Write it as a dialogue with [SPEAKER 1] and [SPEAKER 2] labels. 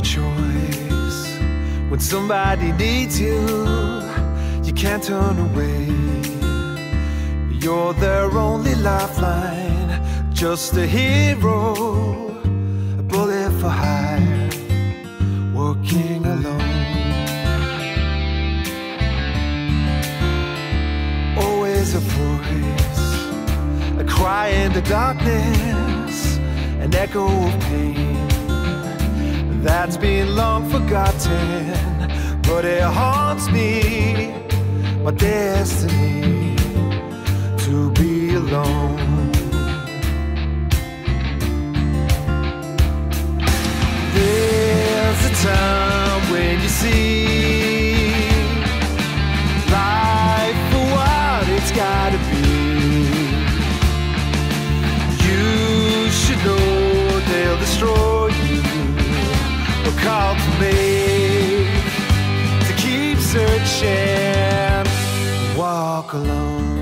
[SPEAKER 1] choice. When somebody needs you, you can't turn away. You're their only lifeline, just a hero, a bullet for hire, working alone. Always a voice, a cry in the darkness, an echo of pain that's been long forgotten, but it haunts me, my destiny to be alone. But call to me to keep searching, walk alone.